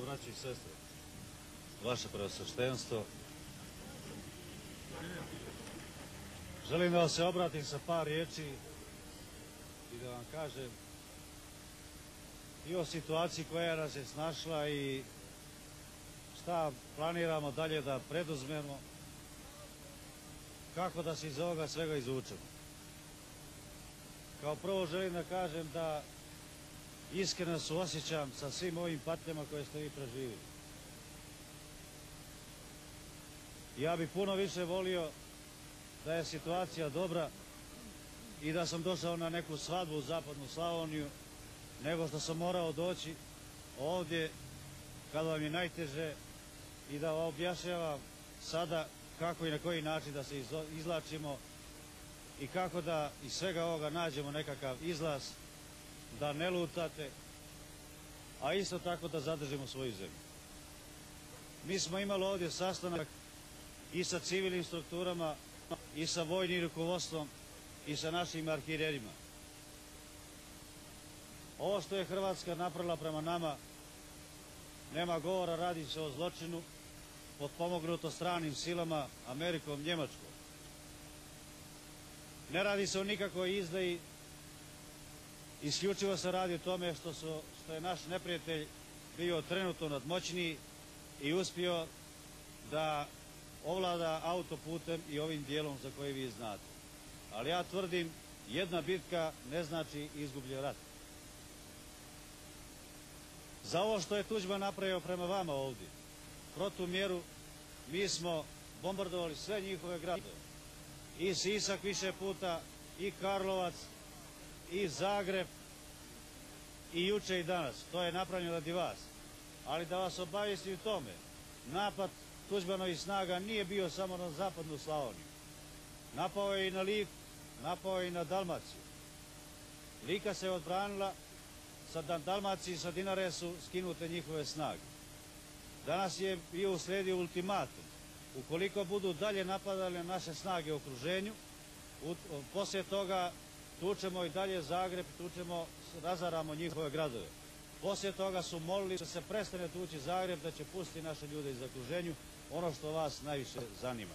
braći i sestre, vaše preosveštenstvo, želim da vam se obratim sa par riječi i da vam kažem i o situaciji koja nas je snašla i šta planiramo dalje da preduzmemo, kako da se iz ovoga svega izvučemo. Kao prvo želim da kažem da iskreno se osjećam sa svim ovim patnjama koje ste vi preživili. Ja bih puno više volio da je situacija dobra i da sam došao na neku svadbu u zapadnu Slavoniju nego što sam morao doći ovdje kada vam je najteže i da objašnjavam sada kako i na koji način da se izlačimo i kako da iz svega ovoga nađemo nekakav izlaz, da ne lutate, a isto tako da zadržimo svoju zemlju. Mi smo imali ovdje sastanak i sa civilnim strukturama i sa vojnim rukovodstvom i sa našim arhirerima. Ovo što je Hrvatska napravila prema nama, nema govora, radi se o zločinu, potpomognuto stranim silama, Amerikom, Njemačkom. Ne radi se o nikakvoj izdaji, isključivo se radi o tome što, je naš neprijatelj bio trenutno nadmoćniji i uspio da ovlada autoputem i ovim dijelom za koji vi znate. Ali ja tvrdim, jedna bitka ne znači izgubljen rat. Za ovo što je Tuđman napravio prema vama ovdje, protu mjeru, mi smo bombardovali sve njihove gradove. I Sisak više puta, i Karlovac, i Zagreb, i juče i danas. To je napravljeno radi vas. Ali da vas obavijesti u tome, napad Tuđmanovih snaga nije bio samo na zapadnu Slavoniju. Napao je i na Liku, napao je i na Dalmaciju. Lika se odbranila, sa Dalmaciji i sa Dinare su skinute njihove snage. Danas je bio uslijedio ultimatum. Ukoliko budu dalje napadali na naše snage u okruženju, poslije toga tučemo i dalje Zagreb, tučemo, razaramo njihove gradove. Poslije toga su molili da se prestane tući Zagreb, da će pustiti naše ljude iz okruženju, ono što vas najviše zanima.